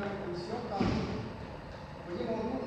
la reflexión también.